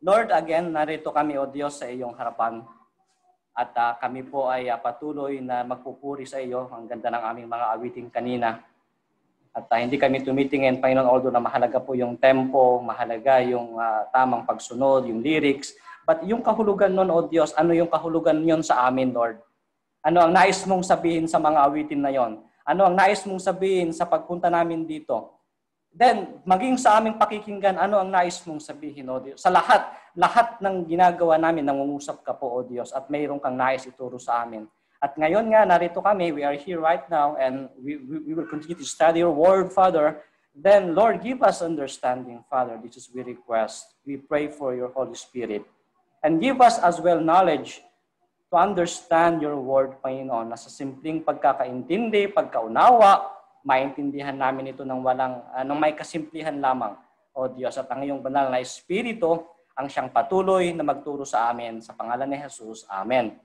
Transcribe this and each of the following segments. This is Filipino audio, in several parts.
Lord, again, narito kami, O Diyos, sa iyong harapan. At uh, kami po ay uh, patuloy na magpupuri sa iyo. Ang ganda ng aming mga awiting kanina. At uh, hindi kami tumitingin, Panginoon, although na mahalaga po yung tempo, mahalaga yung uh, tamang pagsunod, yung lyrics. But yung kahulugan nun, O Diyos, ano yung kahulugan yon sa amin, Lord? Ano ang nais mong sabihin sa mga awitin na yon? Ano ang nais mong sabihin sa pagpunta namin dito? Then, maging sa aming pakikinggan, ano ang nais mong sabihin, O Diyos? Sa lahat, lahat ng ginagawa namin, nangungusap ka po, O Diyos, at mayroon kang nais ituro sa amin. At ngayon nga, narito kami, we are here right now, and we, we, we will continue to study your word, Father. Then, Lord, give us understanding, Father. This is we request. We pray for your Holy Spirit. And give us as well knowledge to understand your word, Panginoon, na sa simpleng pagkakaintindi, pagkaunawa, maintindihan namin ito ng walang, uh, may kasimplihan lamang. O Diyos, at ang iyong banal na Espiritu ang siyang patuloy na magturo sa amin. Sa pangalan ni Jesus, Amen.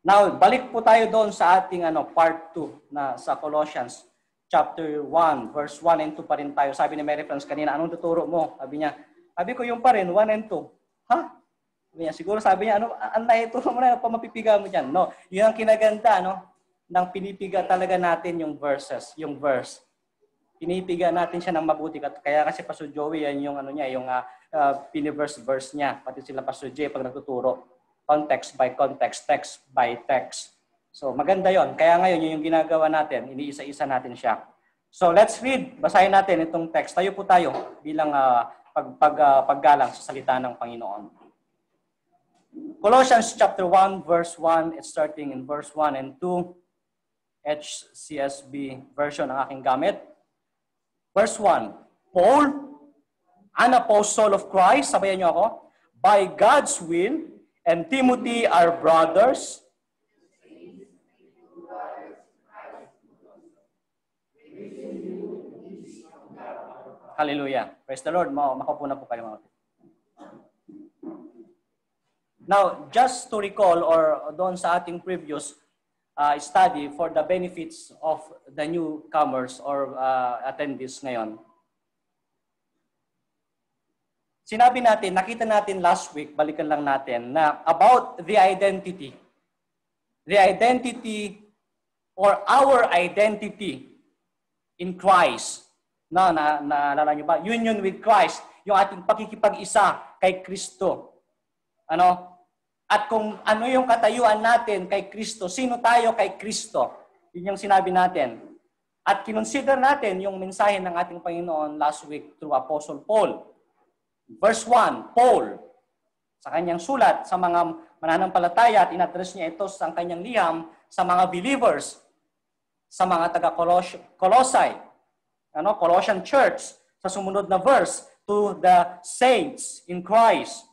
Now, balik po tayo doon sa ating ano, part 2 na sa Colossians chapter 1, verse 1 and 2 pa rin tayo. Sabi ni Mary France kanina, anong tuturo mo? Sabi niya, sabi ko yung pa rin, 1 and 2. Ha? Sabi niya, siguro sabi niya, ano, ang naituro mo na, ano mapipiga mo dyan? No, yun ang kinaganda, no? Nang pinipiga talaga natin yung verses, yung verse. Pinipiga natin siya ng mabuti. Kaya kasi Pastor Joey, yan yung ano niya, yung uh, uh, piniverse verse niya. Pati sila Pastor Jay pag nagtuturo. Context by context, text by text. So maganda yon. Kaya ngayon, yun yung ginagawa natin. Iniisa-isa natin siya. So let's read. Basahin natin itong text. Tayo po tayo bilang uh, pag, pag, uh, paggalang sa salita ng Panginoon. Colossians chapter 1 verse 1, it's starting in verse 1 and 2. HCSB version ang aking gamit. Verse 1, Paul, an apostle of Christ, sabayan niyo ako, by God's will, and Timothy, our brothers, Hallelujah. Praise the Lord. Makaupo na po kayo mga Now, just to recall or doon sa ating previous uh, study for the benefits of the newcomers or uh, attendees ngayon. Sinabi natin, nakita natin last week, balikan lang natin, na about the identity. The identity or our identity in Christ. Na, na, naalala nyo ba? Union with Christ. Yung ating pakikipag-isa kay Kristo. Ano? At kung ano yung katayuan natin kay Kristo, sino tayo kay Kristo? Yun yung sinabi natin. At kinonsider natin yung mensahe ng ating Panginoon last week through Apostle Paul. Verse 1, Paul, sa kanyang sulat sa mga mananampalataya at inaddress niya ito sa kanyang liham sa mga believers, sa mga taga Colossae, ano, Colossian Church, sa sumunod na verse, to the saints in Christ.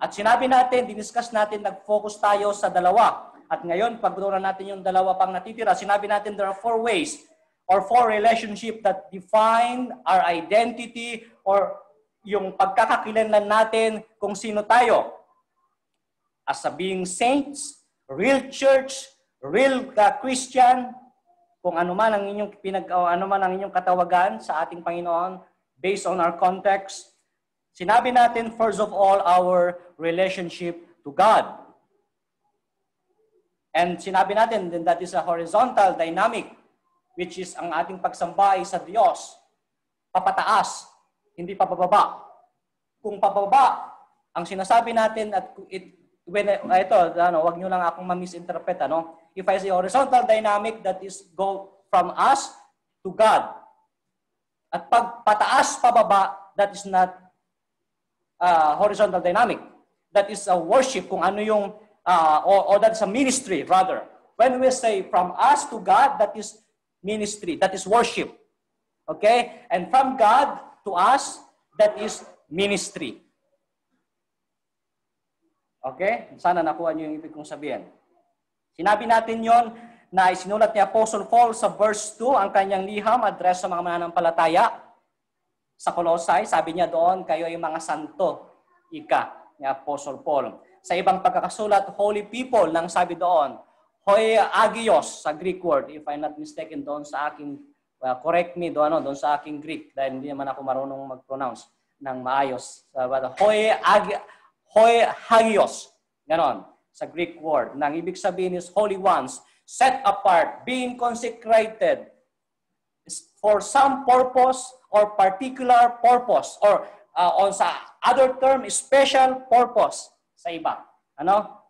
At sinabi natin, diniscuss natin, nag-focus tayo sa dalawa. At ngayon, pagtutunan natin yung dalawa pang natitira, sinabi natin there are four ways or four relationship that define our identity or yung pagkakakilanlan natin kung sino tayo. As a being saints, real church, real uh, Christian, kung ano man ang inyong pinag ano man ang inyong katawagan sa ating Panginoon based on our context, Sinabi natin, first of all, our relationship to God. And sinabi natin, then that is a horizontal dynamic, which is ang ating pagsamba sa Diyos. Papataas, hindi pababa. Kung pababa, ang sinasabi natin at it, when uh, ito, ano, wag niyo lang akong ma-misinterpret, ano? If I say horizontal dynamic, that is go from us to God. At pag pataas pababa, that is not uh, horizontal dynamic. That is a worship kung ano yung, uh, or, or that is a ministry rather. When we say from us to God, that is ministry, that is worship. Okay? And from God to us, that is ministry. Okay? Sana nakuha niyo yung ibig kong sabihin. Sinabi natin yon na isinulat ni Apostle Paul sa verse 2 ang kanyang liham address sa mga mananampalataya sa Colossae, sabi niya doon, kayo ay mga santo, ika ni Apostle Paul. Sa ibang pagkakasulat, holy people, nang sabi doon, hoi agios sa Greek word, if I'm not mistaken doon sa aking, uh, correct me doon, ano, doon sa aking Greek, dahil hindi naman ako marunong mag-pronounce. ng maayos. Uh, hoi, ag, hoi hagios. Ganon. Sa Greek word. Nang ibig sabihin is holy ones, set apart, being consecrated for some purpose or particular purpose or uh, on sa other term, special purpose sa iba. Ano?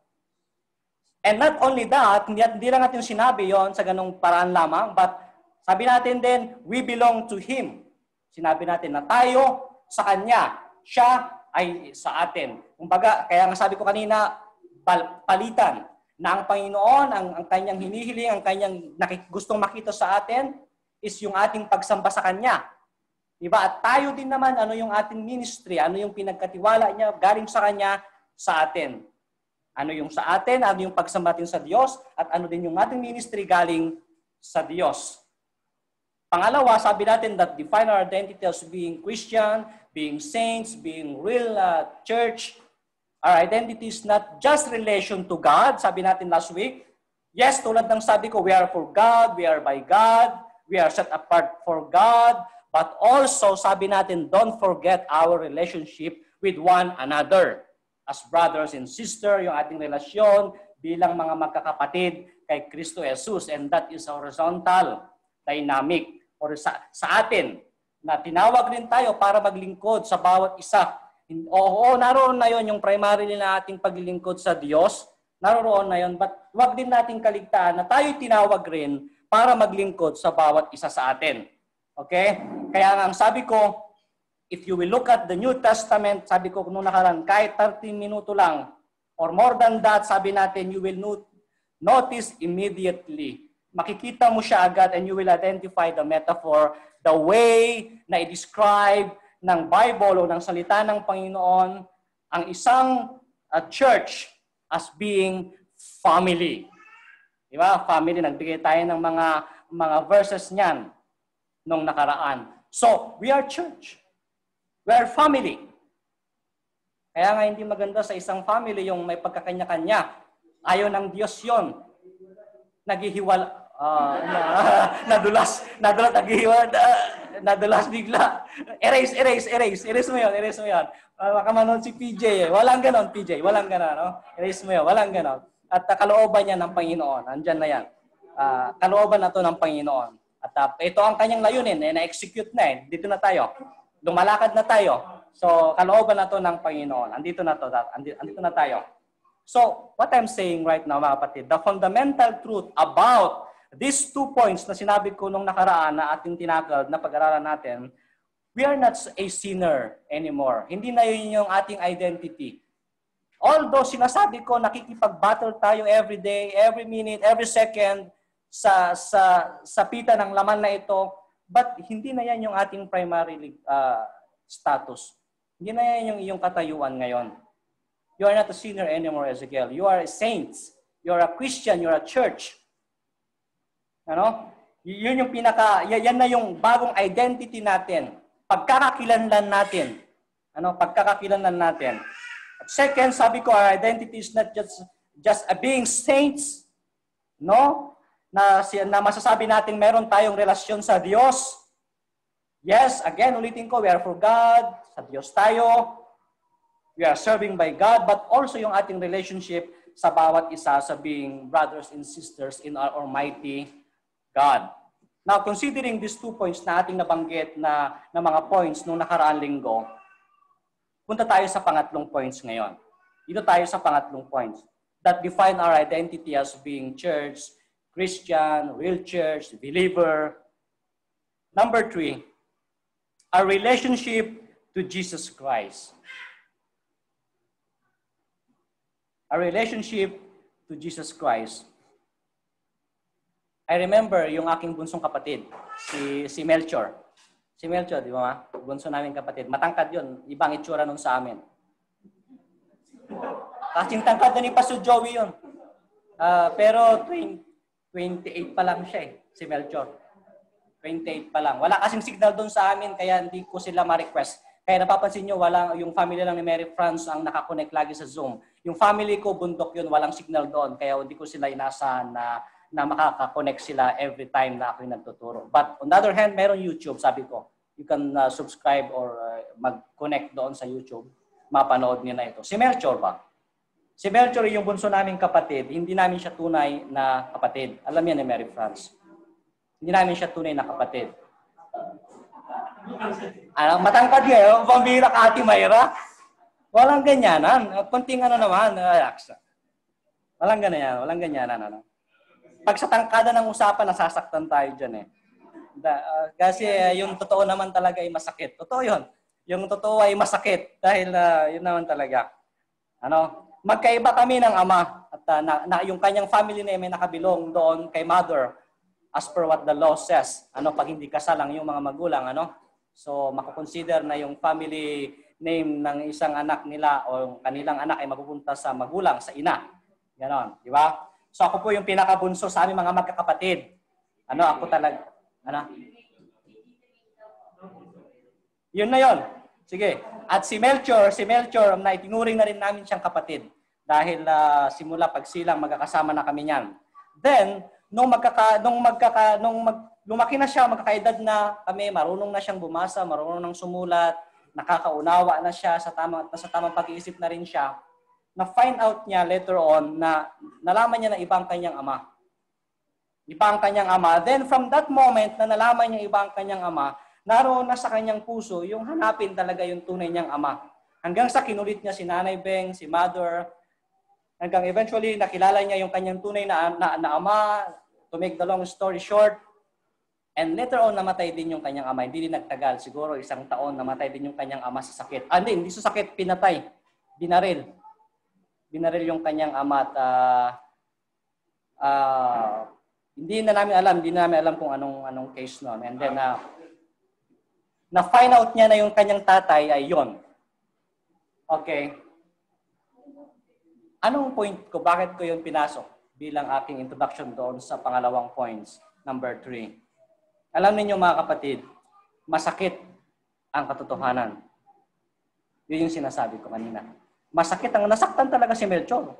And not only that, hindi, hindi lang natin sinabi yon sa ganong paraan lamang, but sabi natin din, we belong to Him. Sinabi natin na tayo sa Kanya, siya ay sa atin. Kumbaga, kaya nga sabi ko kanina, palitan na ang Panginoon, ang, ang kanyang hinihiling, ang kanyang nakik- gustong makita sa atin is yung ating pagsamba sa Kanya. Diba? At tayo din naman, ano yung ating ministry, ano yung pinagkatiwala niya galing sa Kanya sa atin. Ano yung sa atin, ano yung pagsamba natin sa Diyos, at ano din yung ating ministry galing sa Diyos. Pangalawa, sabi natin that define our identity as being Christian, being saints, being real uh, church. Our identity is not just relation to God, sabi natin last week. Yes, tulad ng sabi ko, we are for God, we are by God, we are set apart for God, but also sabi natin, don't forget our relationship with one another as brothers and sisters, yung ating relasyon bilang mga magkakapatid kay Kristo Jesus. And that is horizontal, dynamic, or sa, sa atin na tinawag rin tayo para maglingkod sa bawat isa. Oo, naroon na yon yung primarily na ating paglilingkod sa Diyos. Naroon na yon But wag din nating kaligtaan na tayo tinawag rin para maglingkod sa bawat isa sa atin. Okay? Kaya nga ang sabi ko, if you will look at the New Testament, sabi ko nung nakaraan, kahit 30 minuto lang, or more than that, sabi natin, you will notice immediately. Makikita mo siya agad and you will identify the metaphor, the way na i-describe ng Bible o ng salita ng Panginoon ang isang uh, church as being family. Di ba? Family, nagbigay tayo ng mga mga verses niyan nung nakaraan. So, we are church. We are family. Kaya nga hindi maganda sa isang family yung may pagkakanya-kanya. Ayaw ng Diyos yon. Naghihiwal, uh, na, nadulas, nadulas, naghihiwal, uh, nadulas bigla. Erase, erase, erase. Erase mo yun, erase mo yun. Uh, baka manon si PJ eh. Walang ganon, PJ. Walang ganon, no? Erase mo yun, walang ganon. At uh, kalooban niya ng Panginoon. Andyan na yan. Uh, kalooban na to ng Panginoon. At uh, ito ang kanyang layunin, eh, na-execute na eh. Dito na tayo lumalakad na tayo. So, kalooban na to ng Panginoon. Andito na to, andito, andito na tayo. So, what I'm saying right now, mga kapatid, the fundamental truth about these two points na sinabi ko nung nakaraan na ating tinakal na pag-aralan natin, we are not a sinner anymore. Hindi na yun yung ating identity. Although sinasabi ko, nakikipag-battle tayo every day, every minute, every second sa, sa, sa pita ng laman na ito, But hindi na yan yung ating primary uh, status. Hindi na yan yung iyong katayuan ngayon. You are not a sinner anymore, Ezekiel. You are a saint. You are a Christian. You are a church. Ano? Yun yung pinaka, yan na yung bagong identity natin. Pagkakakilanlan natin. Ano? Pagkakakilanlan natin. Second, sabi ko, our identity is not just just a being saints, no? na, na masasabi natin meron tayong relasyon sa Diyos. Yes, again, ulitin ko, we are for God, sa Diyos tayo. We are serving by God, but also yung ating relationship sa bawat isa sa being brothers and sisters in our Almighty God. Now, considering these two points na ating nabanggit na, na mga points nung nakaraan linggo, punta tayo sa pangatlong points ngayon. Dito tayo sa pangatlong points that define our identity as being church, Christian, real church, believer. Number three, our relationship to Jesus Christ. Our relationship to Jesus Christ. I remember yung aking bunsong kapatid, si, si Melchor. Si Melchor, di ba ma? Bunso namin kapatid. Matangkad yun. Ibang itsura nun sa amin. Kasing tangkad na ni Pastor Joey yun. Uh, pero 20, 28 pa lang siya eh, si Melchor. 28 pa lang. Wala kasing signal doon sa amin, kaya hindi ko sila ma-request. Kaya napapansin nyo, wala, yung family lang ni Mary France ang nakakonect lagi sa Zoom. Yung family ko, bundok yun, walang signal doon. Kaya hindi ko sila inasahan na, na makakakonect sila every time na ako nagtuturo. But on the other hand, meron YouTube, sabi ko. you can uh, subscribe or uh, mag-connect doon sa YouTube. Mapanood niyo na ito. Si Melchor ba? Si Melchor yung bunso naming kapatid. Hindi namin siya tunay na kapatid. Alam niya ni Mary France. Hindi namin siya tunay na kapatid. Ano, matangkad niya, pambira ka Ate Mayra. Walang ganyanan. Kunting ano naman, relax. Walang ganyan, walang ganyanan. Ano. Pag sa tangkada ng usapan, nasasaktan tayo dyan eh. Da, uh, kasi uh, yung totoo naman talaga ay masakit. Totoo yun. Yung totoo ay masakit dahil uh, yun naman talaga. Ano, magkaiba kami ng ama at uh, na, na, yung kanyang family name ay nakabilong doon kay mother as per what the law says. Ano, pag hindi kasalang yung mga magulang, ano? So, makakonsider na yung family name ng isang anak nila o yung kanilang anak ay mapupunta sa magulang, sa ina. Ganon, di ba? So, ako po yung pinakabunso sa aming mga magkakapatid. Ano, ako talaga, ano? Yun na yon. Sige. At si Melchor, si Melchor, na itinuring na rin namin siyang kapatid. Dahil uh, simula pagsilang, magkakasama na kami niyan. Then, nung magkaka nung magkaka nung mag, lumaki na siya, magkakaedad na kami, marunong na siyang bumasa, marunong nang sumulat, nakakaunawa na siya sa tamang sa tamang pag-iisip na rin siya. Na find out niya later on na nalaman niya na ibang kanyang ama. Iba ang kanyang ama. Then from that moment na nalaman niya iba ang kanyang ama, naroon na sa kanyang puso yung hanapin talaga yung tunay niyang ama. Hanggang sa kinulit niya si Nanay Beng, si Mother, hanggang eventually nakilala niya yung kanyang tunay na, na, na ama, to make the long story short, and later on namatay din yung kanyang ama. Hindi din nagtagal, siguro isang taon namatay din yung kanyang ama sa sakit. Ah, hindi, hindi sa sakit, pinatay. Binaril. Binaril yung kanyang ama at uh, uh, hindi na namin alam, hindi na namin alam kung anong anong case noon. And then uh, na find out niya na yung kanyang tatay ay yon. Okay. Anong point ko? Bakit ko yung pinasok? bilang aking introduction doon sa pangalawang points, number three. Alam niyo mga kapatid, masakit ang katotohanan. Yun yung sinasabi ko kanina. Masakit ang nasaktan talaga si Melchor.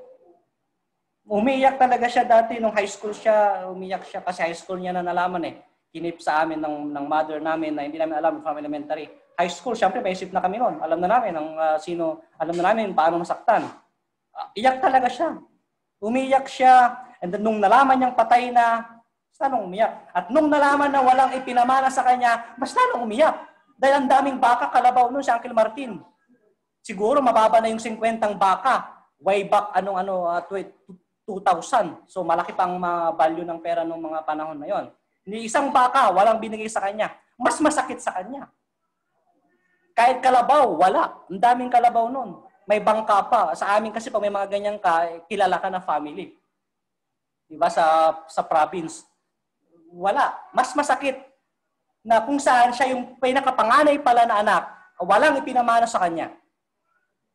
Umiyak talaga siya dati nung high school siya, umiyak siya kasi high school niya na nalaman eh. Kinip sa amin ng, ng mother namin na hindi namin alam from elementary. High school, syempre may isip na kami noon. Alam na namin ang uh, sino, alam na namin paano masaktan. Uh, iyak talaga siya. Umiyak siya. And then nung nalaman niyang patay na, mas lalong umiyak. At nung nalaman na walang ipinamana sa kanya, mas lalong umiyak. Dahil ang daming baka kalabaw nun si Uncle Martin. Siguro mababa na yung 50 baka. Way back anong ano, uh, 2000. So malaki pang uh, value ng pera nung mga panahon na yon. Ni isang baka, walang binigay sa kanya. Mas masakit sa kanya. Kahit kalabaw, wala. Ang daming kalabaw nun may bangka pa. Sa amin kasi pag may mga ganyan ka, kilala ka na family. Diba? Sa, sa province. Wala. Mas masakit na kung saan siya yung pinakapanganay pala na anak, walang ipinamana sa kanya.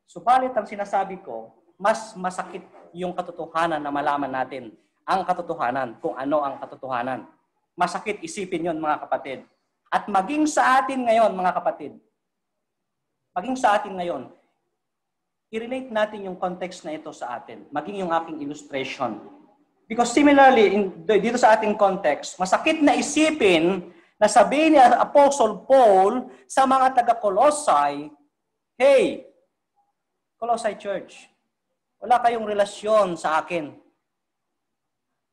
Subalit ang sinasabi ko, mas masakit yung katotohanan na malaman natin ang katotohanan, kung ano ang katotohanan. Masakit isipin yon mga kapatid. At maging sa atin ngayon, mga kapatid, maging sa atin ngayon, i-relate natin yung context na ito sa atin, maging yung aking illustration. Because similarly, in, dito sa ating context, masakit na isipin na sabihin ni Apostle Paul sa mga taga-Colossae, Hey, Colossae Church, wala kayong relasyon sa akin.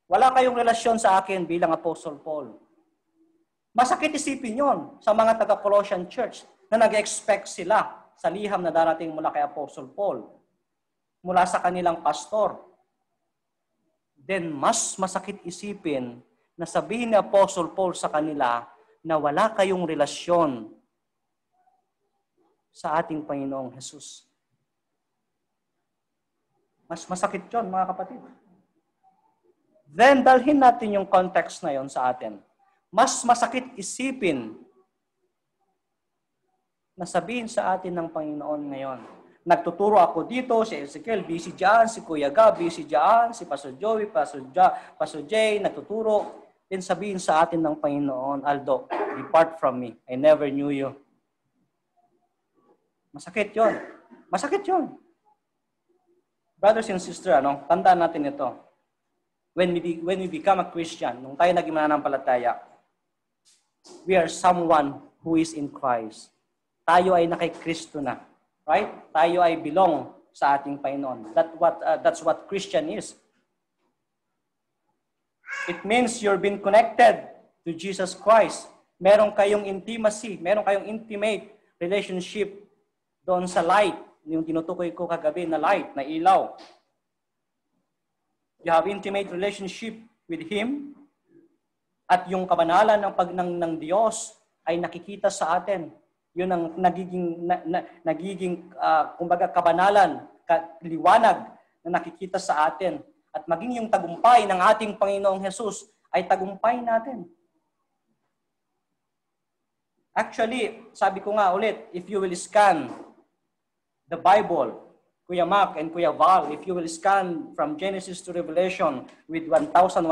Wala kayong relasyon sa akin bilang Apostle Paul. Masakit isipin yon sa mga taga-Colossian Church na nag-expect sila sa liham na darating mula kay Apostle Paul, mula sa kanilang pastor, then mas masakit isipin na sabihin ni Apostle Paul sa kanila na wala kayong relasyon sa ating Panginoong Jesus. Mas masakit yon mga kapatid. Then, dalhin natin yung context na yon sa atin. Mas masakit isipin na sabihin sa atin ng Panginoon ngayon. Nagtuturo ako dito, si Ezekiel, busy dyan, si Kuya Gab, busy dyan, si Pastor Joey, Pastor, ja, Pastor Jay, nagtuturo. Then sabihin sa atin ng Panginoon, Aldo, depart from me. I never knew you. Masakit yon. Masakit yon. Brothers and sisters, ano, tandaan natin ito. When we, when we become a Christian, nung tayo naging mananampalataya, we are someone who is in Christ. Tayo ay nakay Kristo na. Right? Tayo ay belong sa ating Panginoon. That what, uh, that's what Christian is. It means you're being connected to Jesus Christ. Meron kayong intimacy, meron kayong intimate relationship doon sa light, yung tinutukoy ko kagabi na light, na ilaw. You have intimate relationship with Him. At yung kabanalan ng pag ng, ng Diyos ay nakikita sa atin. Yun ang nagiging, na, na, nagiging uh, kumbaga kabanalan, liwanag na nakikita sa atin. At maging yung tagumpay ng ating Panginoong Jesus ay tagumpay natin. Actually, sabi ko nga ulit, if you will scan the Bible, Kuya Mark and Kuya Val, if you will scan from Genesis to Revelation with 1,189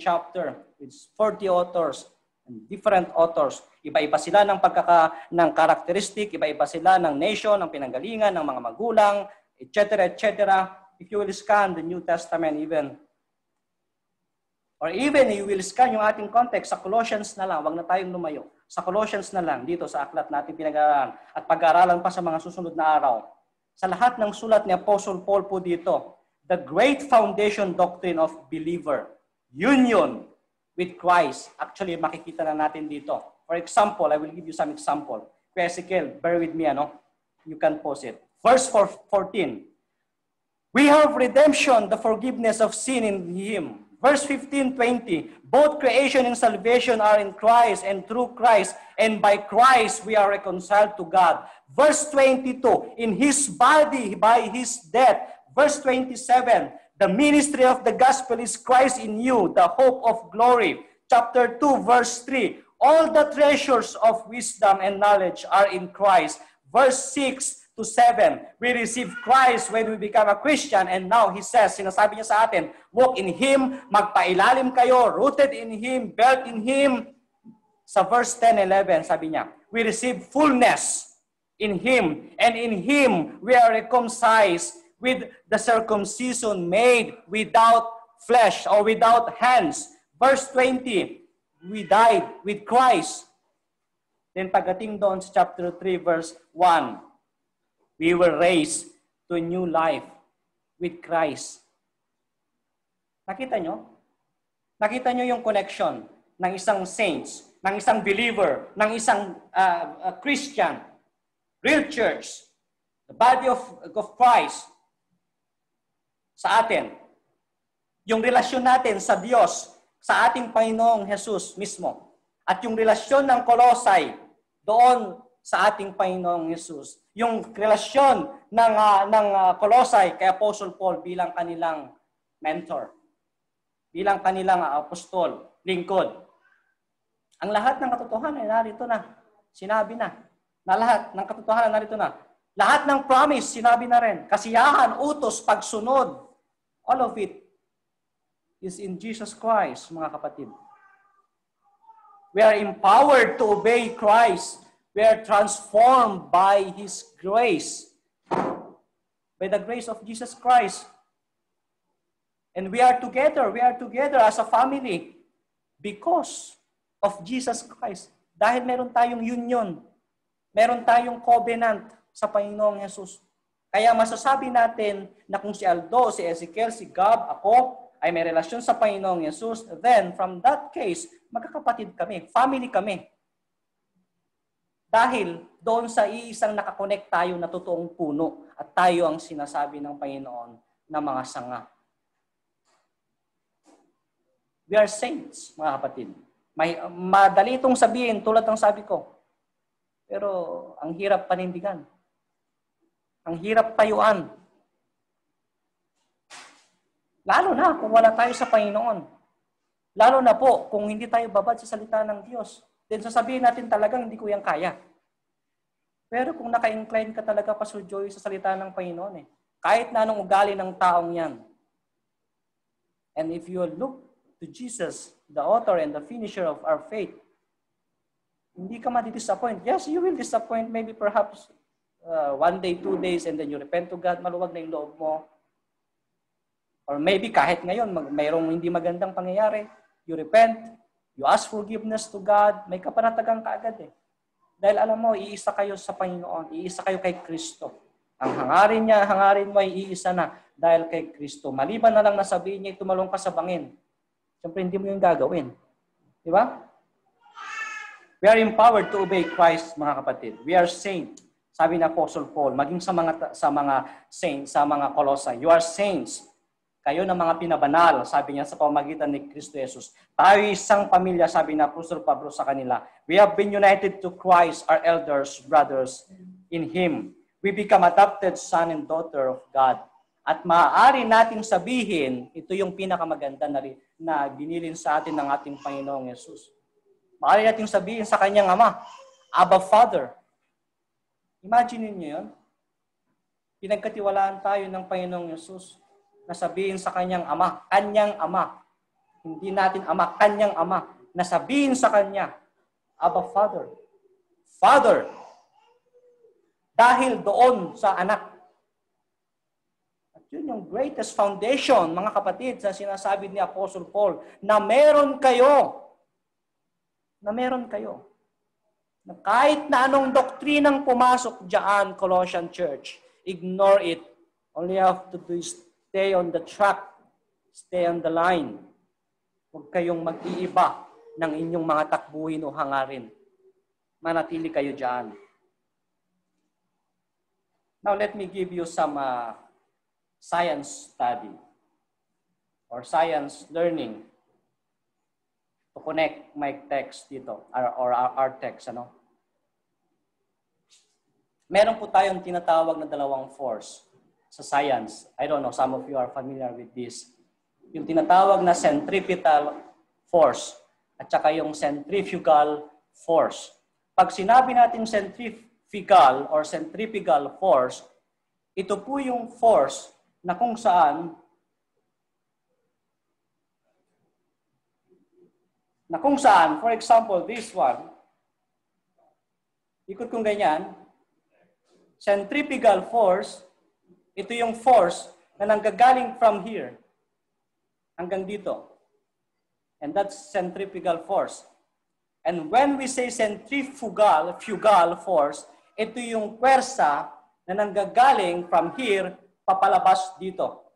chapter, with 40 authors, and different authors, iba-iba sila ng pagkaka ng karakteristik, iba-iba sila ng nation, ng pinanggalingan, ng mga magulang, etc., etc. If you will scan the New Testament even, or even you will scan yung ating context sa Colossians na lang, wag na tayong lumayo sa Colossians na lang, dito sa aklat natin pinag-aaralan, at pag-aaralan pa sa mga susunod na araw. Sa lahat ng sulat ni Apostle Paul po dito, the great foundation doctrine of believer, union with Christ. Actually, makikita na natin dito. For example, I will give you some example. Ezekiel, bear with me, ano? You can pause it. Verse 14. We have redemption, the forgiveness of sin in Him Verse 15, 20, both creation and salvation are in Christ and through Christ, and by Christ we are reconciled to God. Verse 22, in His body by His death. Verse 27, the ministry of the gospel is Christ in you, the hope of glory. Chapter 2, verse 3, all the treasures of wisdom and knowledge are in Christ. Verse 6, to 7. We receive Christ when we become a Christian and now He says, sinasabi niya sa atin, walk in Him, magpailalim kayo, rooted in Him, built in Him. Sa verse 10, 11, sabi niya, we receive fullness in Him and in Him we are reconciled with the circumcision made without flesh or without hands. Verse 20, we died with Christ. Then pagdating doon sa chapter 3 verse 1, we were raised to a new life with Christ. Nakita nyo? Nakita nyo yung connection ng isang saints, ng isang believer, ng isang uh, uh, Christian, real church, the body of, of Christ sa atin. Yung relasyon natin sa Diyos, sa ating Panginoong Jesus mismo. At yung relasyon ng Kolosay doon sa ating Panginoong Jesus yung relasyon ng uh, ng uh, Colossae kay Apostle Paul bilang kanilang mentor, bilang kanilang uh, apostol, lingkod. Ang lahat ng katotohanan ay narito na. Sinabi na. Na lahat ng katotohanan narito na. Lahat ng promise, sinabi na rin. Kasiyahan, utos, pagsunod. All of it is in Jesus Christ, mga kapatid. We are empowered to obey Christ We are transformed by His grace, by the grace of Jesus Christ. And we are together, we are together as a family because of Jesus Christ. Dahil meron tayong union, meron tayong covenant sa Panginoong Jesus. Kaya masasabi natin na kung si Aldo, si Ezekiel, si Gab, ako, ay may relasyon sa Panginoong Jesus, then from that case, magkakapatid kami, family kami. Dahil doon sa iisang nakakonect tayo na totoong puno at tayo ang sinasabi ng Panginoon na mga sanga. We are saints, mga kapatid. May, madali itong sabihin tulad ng sabi ko. Pero ang hirap panindigan. Ang hirap tayuan. Lalo na kung wala tayo sa Panginoon. Lalo na po kung hindi tayo babad sa salita ng Diyos. Then sasabihin natin talagang hindi ko yan kaya. Pero kung naka-incline ka talaga, Pastor Joy, sa salita ng Panginoon eh. Kahit na anong ugali ng taong yan. And if you look to Jesus, the author and the finisher of our faith, hindi ka madi-disappoint. Yes, you will disappoint maybe perhaps uh, one day, two days, and then you repent to God, maluwag na yung loob mo. Or maybe kahit ngayon, mag, mayroong hindi magandang pangyayari, you repent, You ask forgiveness to God, may kapanatagang kaagad eh. Dahil alam mo, iisa kayo sa Panginoon. Iisa kayo kay Kristo. Ang hangarin niya, hangarin mo ay iisa na dahil kay Kristo. Maliban na lang na sabihin niya, tumalong ka sa bangin. Siyempre, hindi mo yung gagawin. Di ba? We are empowered to obey Christ, mga kapatid. We are saints. Sabi ni Apostle Paul, maging sa mga sa mga saints, sa mga Colossae, you are saints. Kayo na mga pinabanal, sabi niya sa pamagitan ni Kristo Jesus. Tayo isang pamilya, sabi ni Apostle Pablo sa kanila. We have been united to Christ, our elders, brothers, in Him we become adopted son and daughter of God. At maaari nating sabihin, ito yung pinakamaganda na, na binilin sa atin ng ating Panginoong Yesus. Maaari nating sabihin sa kanyang Ama, Abba Father. Imagine niyo yun. Pinagkatiwalaan tayo ng Panginoong Yesus na sabihin sa kanyang Ama, kanyang Ama. Hindi natin Ama, kanyang Ama. Na sabihin sa kanya, Abba Father. Father, dahil doon sa anak. At yun yung greatest foundation, mga kapatid, sa sinasabi ni Apostle Paul, na meron kayo. Na meron kayo. Na kahit na anong doktrinang pumasok diyan, Colossian Church, ignore it. All you have to do is stay on the track. Stay on the line. Huwag kayong mag-iiba ng inyong mga takbuhin o hangarin. Manatili kayo diyan. Now, let me give you some uh, science study or science learning to connect my text dito or, or our, our text. Ano? Meron po tayong tinatawag na dalawang force sa science. I don't know, some of you are familiar with this. Yung tinatawag na centripetal force at saka yung centrifugal force. Pag sinabi natin centrif centrifugal or centripetal force, ito po yung force na kung saan na kung saan, for example, this one, ikot kong ganyan, centripetal force, ito yung force na nanggagaling from here hanggang dito. And that's centripetal force. And when we say centrifugal, fugal force, ito yung pwersa na nanggagaling from here papalabas dito.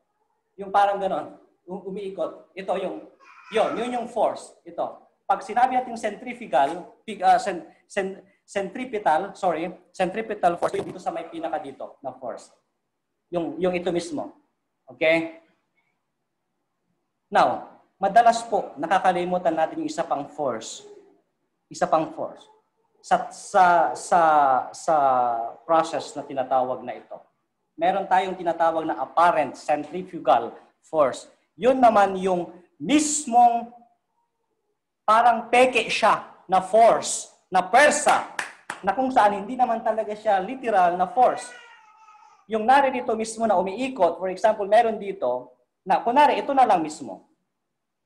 Yung parang ganon, umiikot. Ito yung, yun, yun yung force. Ito. Pag sinabi natin centrifugal, uh, cent, cent, centripetal, sorry, centripetal force, dito sa may pinaka dito na force. Yung, yung ito mismo. Okay? Now, madalas po, nakakalimutan natin yung isa pang force. Isa pang force sa, sa, sa, sa process na tinatawag na ito. Meron tayong tinatawag na apparent centrifugal force. Yun naman yung mismong parang peke siya na force, na persa, na kung saan hindi naman talaga siya literal na force. Yung naririto mismo na umiikot, for example, meron dito, na kunwari, ito na lang mismo.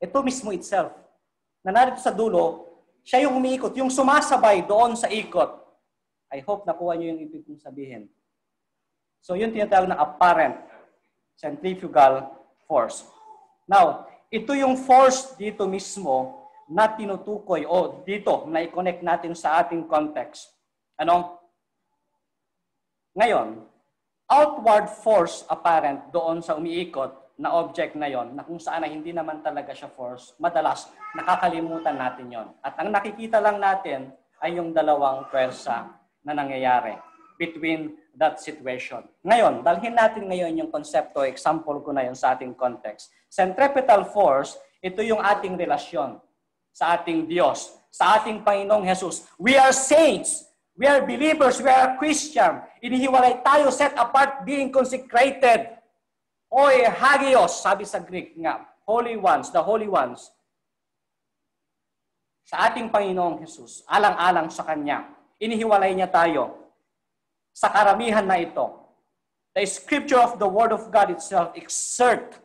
Ito mismo itself. Na narito sa dulo, siya yung umiikot, yung sumasabay doon sa ikot. I hope nakuha niyo yung ibig kong sabihin. So yun tinatawag na apparent centrifugal force. Now, ito yung force dito mismo na tinutukoy o dito na i-connect natin sa ating context. Ano? Ngayon, outward force apparent doon sa umiikot na object na yon na kung saan na hindi naman talaga siya force, madalas nakakalimutan natin yon. At ang nakikita lang natin ay yung dalawang pwersa na nangyayari between that situation. Ngayon, dalhin natin ngayon yung konsepto, example ko na yun sa ating context. Centripetal force, ito yung ating relasyon sa ating Diyos, sa ating Panginoong Jesus. We are saints. We are believers. We are Christian. Inihiwalay tayo, set apart, being consecrated Oy, hagios, sabi sa Greek nga, holy ones, the holy ones. Sa ating Panginoong Jesus, alang-alang sa Kanya, inihiwalay niya tayo sa karamihan na ito. The scripture of the Word of God itself exert,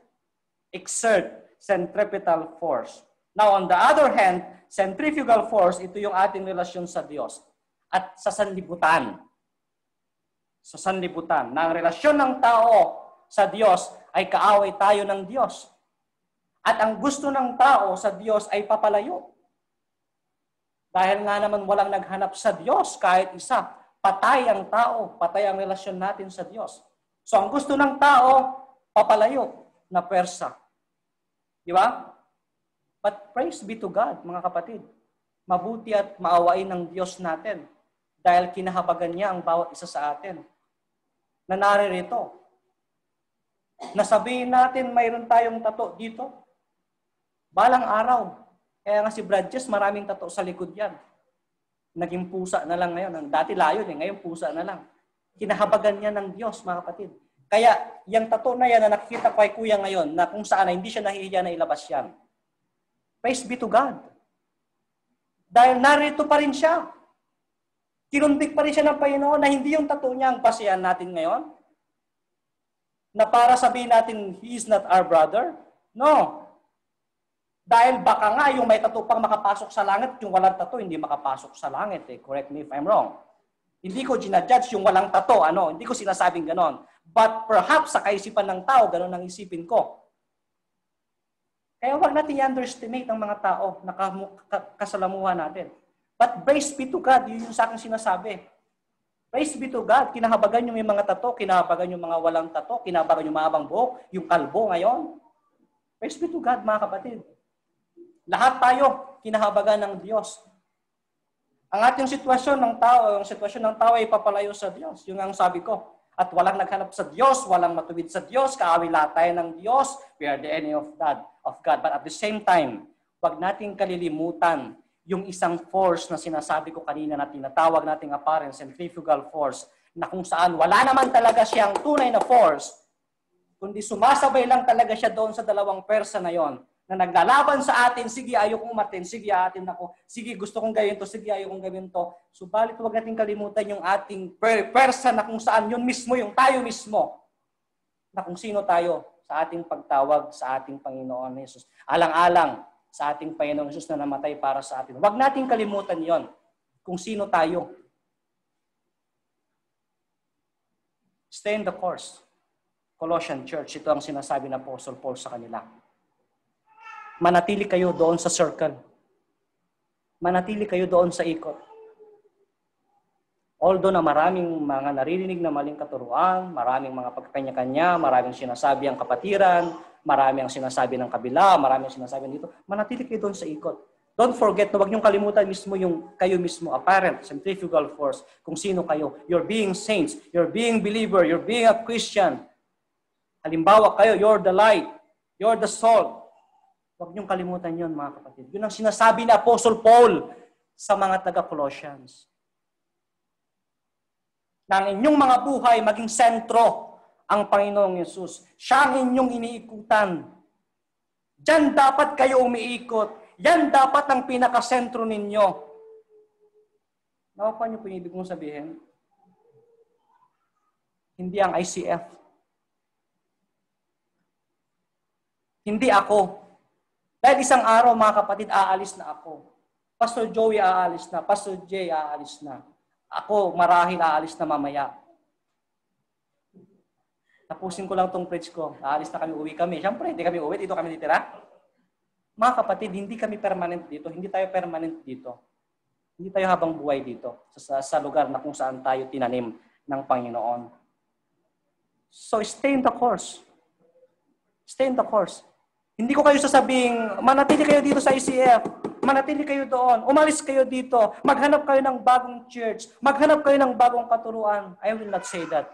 exert centripetal force. Now, on the other hand, centrifugal force, ito yung ating relasyon sa Diyos at sa sanlibutan. Sa sanlibutan. Na ang relasyon ng tao sa Diyos ay kaaway tayo ng Diyos. At ang gusto ng tao sa Diyos ay papalayo. Dahil nga naman walang naghanap sa Diyos kahit isa. Patay ang tao, patay ang relasyon natin sa Diyos. So ang gusto ng tao, papalayo na persa. Di ba? But praise be to God, mga kapatid. Mabuti at maawain ng Diyos natin dahil kinahabagan niya ang bawat isa sa atin na naririto. Nasabihin natin mayroon tayong tato dito. Balang araw. Kaya nga si Brad Jess, maraming tato sa likod yan. Naging pusa na lang ngayon. Dati layo eh, ngayon pusa na lang. Kinahabagan niya ng Diyos, mga kapatid. Kaya, yung tato na yan na nakikita ko kay kuya ngayon, na kung saan na hindi siya nahihiya na ilabas yan. Praise be to God. Dahil narito pa rin siya. Kinundik pa rin siya ng Panginoon na hindi yung tato niya ang pasiyan natin ngayon. Na para sabihin natin, he is not our brother. No. Dahil baka nga yung may tato pang makapasok sa langit, yung walang tato hindi makapasok sa langit. Eh. Correct me if I'm wrong. Hindi ko ginajudge yung walang tato. Ano? Hindi ko sinasabing ganon. But perhaps sa kaisipan ng tao, ganun ang isipin ko. Kaya wag natin i-underestimate ang mga tao na kasalamuhan natin. But praise be to God, yun yung sa akin sinasabi. Praise be to God, kinahabagan yung mga tato, kinahabagan yung mga walang tato, kinahabagan yung mahabang buhok, yung kalbo ngayon. Praise be to God, mga kapatid. Lahat tayo, kinahabagan ng Diyos. Ang ating sitwasyon ng tao, ang sitwasyon ng tao ay papalayo sa Diyos. Yung ang sabi ko, at walang naghanap sa Diyos, walang matuwid sa Diyos, kaaway tayo ng Diyos, we are the enemy of God, of God. But at the same time, wag nating kalilimutan yung isang force na sinasabi ko kanina na tinatawag nating apparent centrifugal force na kung saan wala naman talaga siyang tunay na force, kundi sumasabay lang talaga siya doon sa dalawang persa na yon na naglalaban sa atin, sige, ayokong umatin, sige, atin ako, sige, gusto kong gawin to, sige, ayokong gawin to. Subalit, huwag natin kalimutan yung ating per- person na kung saan yun mismo, yung tayo mismo, na kung sino tayo sa ating pagtawag sa ating Panginoon Jesus. Alang-alang sa ating Panginoon Jesus na namatay para sa atin. Huwag natin kalimutan yon kung sino tayo. Stay in the course. Colossian Church, ito ang sinasabi ng Apostle Paul sa kanila manatili kayo doon sa circle. Manatili kayo doon sa ikot. Although na maraming mga naririnig na maling katuruan, maraming mga pagkakanya-kanya, maraming sinasabi ang kapatiran, maraming ang sinasabi ng kabila, maraming ang sinasabi dito, manatili kayo doon sa ikot. Don't forget na huwag niyong kalimutan mismo yung kayo mismo, apparent, centrifugal force, kung sino kayo. You're being saints, you're being believer, you're being a Christian. Halimbawa kayo, you're the light, you're the salt, Huwag niyong kalimutan yon mga kapatid. Yun ang sinasabi ni Apostle Paul sa mga taga-Colossians. Ang inyong mga buhay maging sentro ang Panginoong Yesus. Siya ang inyong iniikutan. Diyan dapat kayo umiikot. Yan dapat ang pinakasentro ninyo. Nakuha niyo po yung ibig kong sabihin? Hindi ang ICF. Hindi ako. Dahil isang araw, mga kapatid, aalis na ako. Pastor Joey aalis na. Pastor Jay aalis na. Ako, marahil aalis na mamaya. Tapusin ko lang tong preach ko. Aalis na kami, uwi kami. Siyempre, hindi kami uwi. Dito kami ditira. Mga kapatid, hindi kami permanent dito. Hindi tayo permanent dito. Hindi tayo habang buhay dito. Sa, sa lugar na kung saan tayo tinanim ng Panginoon. So, stay in the course. Stay in the course. Hindi ko kayo sasabing, manatili kayo dito sa ICF, manatili kayo doon, umalis kayo dito, maghanap kayo ng bagong church, maghanap kayo ng bagong katuruan. I will not say that.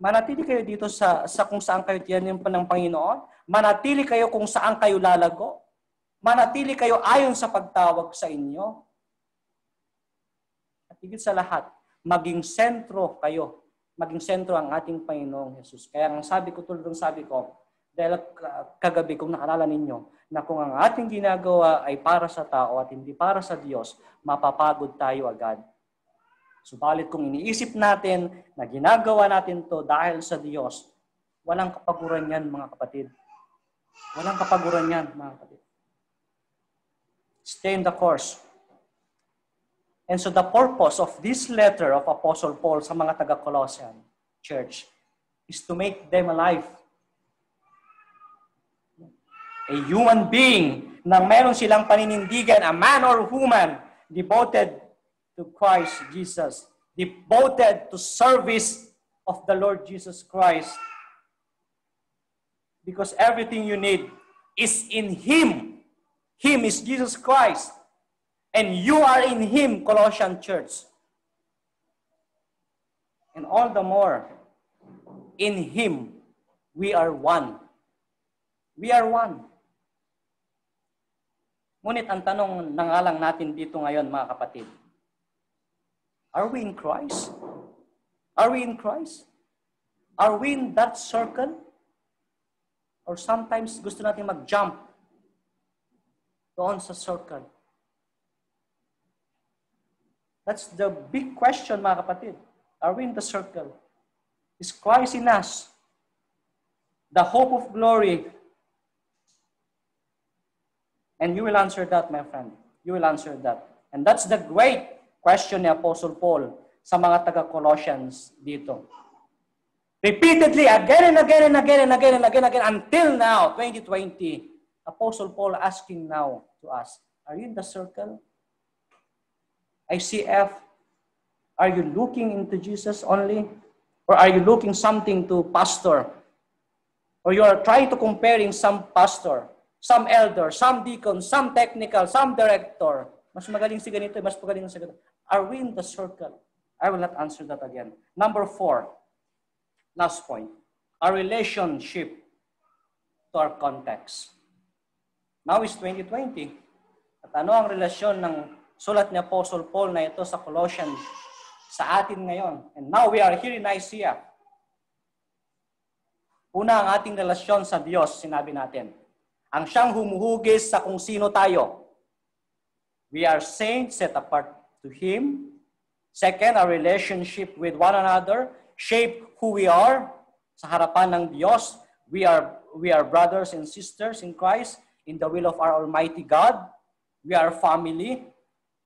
Manatili kayo dito sa, sa kung saan kayo tiyanin pa ng Panginoon. Manatili kayo kung saan kayo lalago. Manatili kayo ayon sa pagtawag sa inyo. At higit sa lahat, maging sentro kayo. Maging sentro ang ating Panginoong Jesus. Kaya ang sabi ko, tulad ng sabi ko, dahil kagabi, kung naalala ninyo, na kung ang ating ginagawa ay para sa tao at hindi para sa Diyos, mapapagod tayo agad. Subalit kung iniisip natin na ginagawa natin to dahil sa Diyos, walang kapaguran yan, mga kapatid. Walang kapaguran yan, mga kapatid. Stay in the course. And so the purpose of this letter of Apostle Paul sa mga taga-Colossian church is to make them alive a human being na meron silang paninindigan, a man or woman, devoted to Christ Jesus, devoted to service of the Lord Jesus Christ. Because everything you need is in Him. Him is Jesus Christ. And you are in Him, Colossian Church. And all the more, in Him, we are one. We are one. Ngunit ang tanong na nga lang natin dito ngayon, mga kapatid, are we in Christ? Are we in Christ? Are we in that circle? Or sometimes gusto natin mag-jump doon sa circle. That's the big question, mga kapatid. Are we in the circle? Is Christ in us? The hope of glory And you will answer that, my friend. You will answer that. And that's the great question ni Apostle Paul sa mga taga-Colossians dito. Repeatedly, again and again and again and again and again and again, until now, 2020, Apostle Paul asking now to us, are you in the circle? ICF, are you looking into Jesus only? Or are you looking something to pastor? Or you are trying to comparing some pastor some elder, some deacon, some technical, some director. Mas magaling si ganito, mas magaling si ganito. Are we in the circle? I will not answer that again. Number four, last point, our relationship to our context. Now is 2020. At ano ang relasyon ng sulat ni Apostle Paul na ito sa Colossians sa atin ngayon? And now we are here in Nicaea. Una ang ating relasyon sa Diyos, sinabi natin ang siyang humuhugis sa kung sino tayo. We are saints set apart to Him. Second, our relationship with one another shape who we are sa harapan ng Diyos. We are, we are brothers and sisters in Christ in the will of our Almighty God. We are family.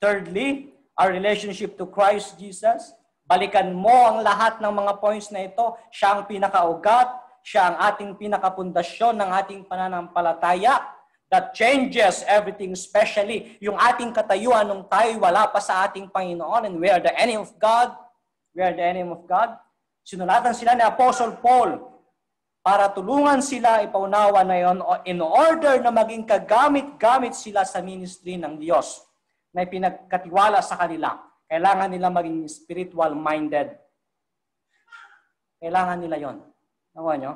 Thirdly, our relationship to Christ Jesus. Balikan mo ang lahat ng mga points na ito. Siya ang pinakaugat, siya ang ating pinakapundasyon ng ating pananampalataya that changes everything, especially yung ating katayuan nung tayo wala pa sa ating Panginoon and we are the enemy of God. We are the enemy of God. Sinulatan sila ni Apostle Paul para tulungan sila ipaunawa na yon in order na maging kagamit-gamit sila sa ministry ng Diyos na pinagkatiwala sa kanila. Kailangan nila maging spiritual-minded. Kailangan nila yon. Nawa nyo?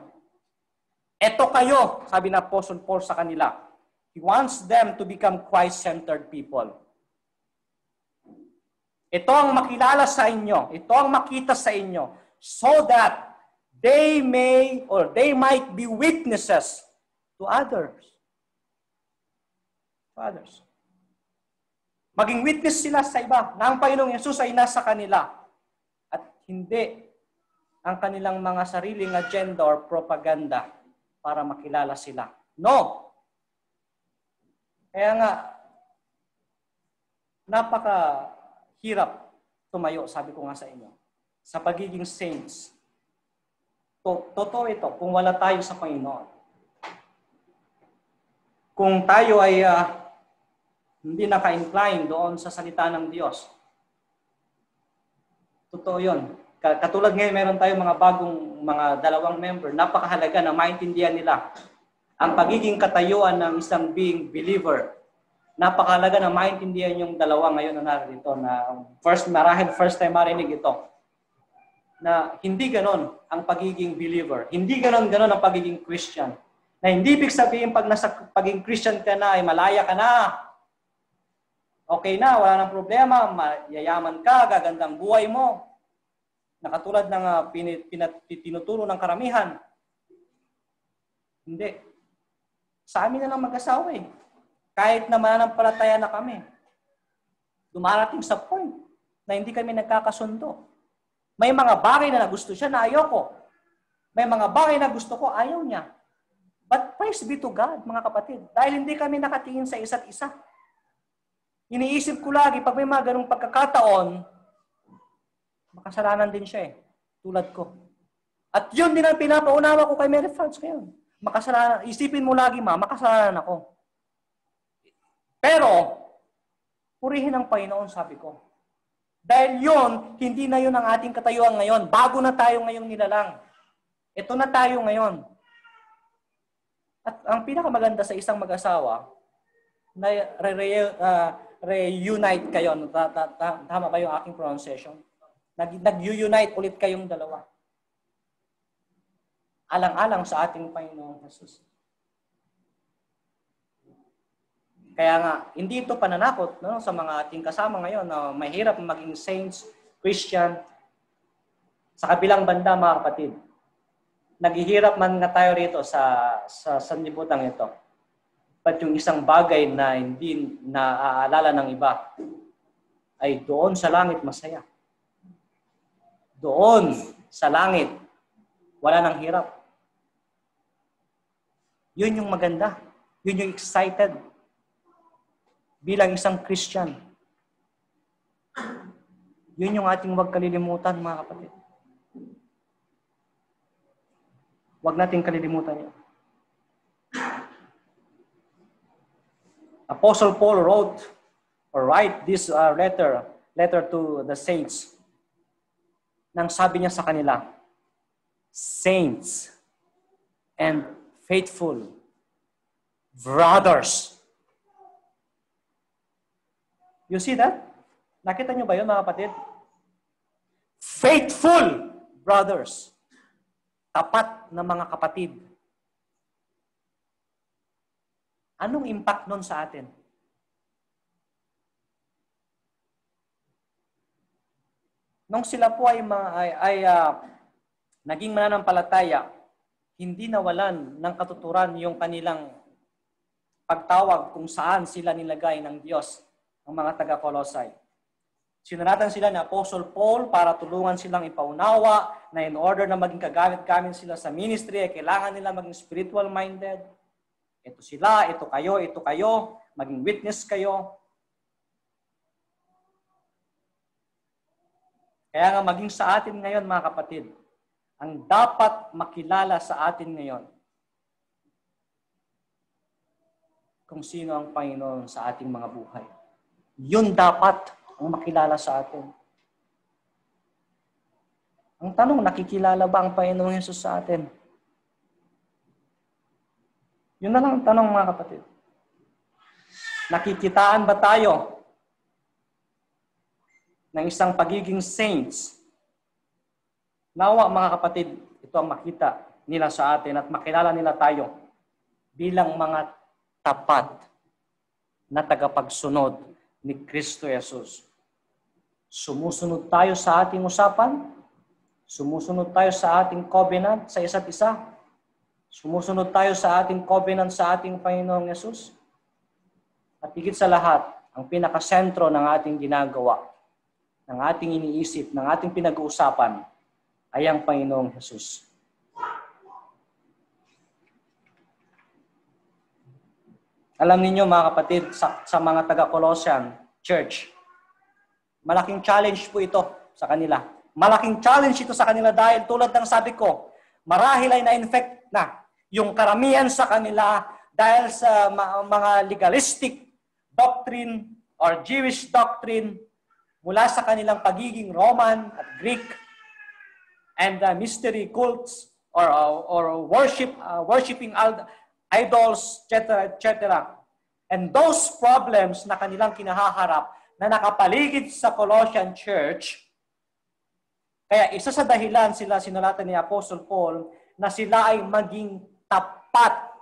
Ito kayo, sabi na Apostle Paul sa kanila. He wants them to become Christ-centered people. Ito ang makilala sa inyo. Ito ang makita sa inyo. So that they may or they might be witnesses to others. To others. Maging witness sila sa iba na ang Panginoong Yesus ay nasa kanila. At hindi ang kanilang mga sariling agenda or propaganda para makilala sila. No! Kaya nga, napaka hirap tumayo, sabi ko nga sa inyo, sa pagiging saints. To, totoo ito, kung wala tayo sa Panginoon. Kung tayo ay uh, hindi naka-incline doon sa salita ng Diyos, totoo yon Katulad ngayon, meron tayong mga bagong mga dalawang member. Napakahalaga na maintindihan nila ang pagiging katayuan ng isang being believer. Napakahalaga na maintindihan yung dalawa ngayon na narito na first, marahil first time marinig ito. Na hindi ganon ang pagiging believer. Hindi ganon ganon ang pagiging Christian. Na hindi ibig sabihin pag nasa pagiging Christian ka na ay malaya ka na. Okay na, wala nang problema, mayayaman ka, gagandang buhay mo na katulad ng uh, pinit, pinat, tinuturo ng karamihan. Hindi. Sa amin na lang mag-asawa eh. Kahit na mananampalataya na kami. Dumarating sa point na hindi kami nagkakasundo. May mga bagay na gusto siya na ayoko. May mga bagay na gusto ko, ayaw niya. But praise be to God, mga kapatid. Dahil hindi kami nakatingin sa isa't isa. Iniisip ko lagi, pag may mga ganong pagkakataon, Makasalanan din siya eh. Tulad ko. At yun din ang pinapaunawa ko kay Mary France ngayon. Makasalanan. Isipin mo lagi, ma, makasalanan ako. Pero, Purihin ang Panginoon, sabi ko. Dahil yon, hindi na yon ang ating katayuan ngayon. Bago na tayo ngayong nilalang. Ito na tayo ngayon. At ang pinakamaganda sa isang mag-asawa, na re- uh, reunite kayo. Tama ba yung aking pronunciation? Nag- nag-unite ulit kayong dalawa. Alang-alang sa ating Panginoong Jesus. Kaya nga, hindi ito pananakot no, sa mga ating kasama ngayon na mahirap maging saints, Christian. Sa kabilang banda, mga kapatid, naghihirap man nga tayo rito sa, sa sanlibutan ito. But yung isang bagay na hindi naaalala ng iba ay doon sa langit masaya. Doon sa langit, wala nang hirap. Yun yung maganda. Yun yung excited bilang isang Christian. Yun yung ating huwag kalilimutan, mga kapatid. Huwag nating kalilimutan yun. Apostle Paul wrote or write this uh, letter, letter to the saints. Nang sabi niya sa kanila, saints and faithful brothers You see that? Nakita niyo ba yun mga kapatid? Faithful brothers. Tapat na mga kapatid. Anong impact nun sa atin? Nung sila po ay, ay, ay uh, naging mananampalataya, hindi nawalan ng katuturan yung kanilang pagtawag kung saan sila nilagay ng Diyos ang mga taga-Colossae. Sinunatan sila ni Apostle Paul para tulungan silang ipaunawa na in order na maging kagamit-gamit sila sa ministry, ay kailangan nila maging spiritual-minded. Ito sila, ito kayo, ito kayo, maging witness kayo. Kaya nga maging sa atin ngayon, mga kapatid, ang dapat makilala sa atin ngayon kung sino ang Panginoon sa ating mga buhay. Yun dapat ang makilala sa atin. Ang tanong, nakikilala ba ang Panginoong Yesus sa atin? Yun na lang ang tanong mga kapatid. Nakikitaan ba tayo ng isang pagiging saints? Nawa mga kapatid, ito ang makita nila sa atin at makilala nila tayo bilang mga tapat na tagapagsunod ni Kristo Jesus. Sumusunod tayo sa ating usapan, sumusunod tayo sa ating covenant sa isa't isa, sumusunod tayo sa ating covenant sa ating Panginoong Yesus. At higit sa lahat, ang pinakasentro ng ating ginagawa, ng ating iniisip, ng ating pinag-uusapan, ay ang Panginoong Jesus. Alam niyo mga kapatid, sa, sa mga taga-Colossian Church, malaking challenge po ito sa kanila. Malaking challenge ito sa kanila dahil tulad ng sabi ko, marahil ay na-infect na yung karamihan sa kanila dahil sa mga legalistic doctrine or Jewish doctrine mula sa kanilang pagiging Roman at Greek and uh, mystery cults or uh, or worship uh, worshiping idols, etc., etc. And those problems na kanilang kinahaharap na nakapaligid sa Colossian Church, kaya isa sa dahilan sila sinulatan ni Apostle Paul na sila ay maging tapat,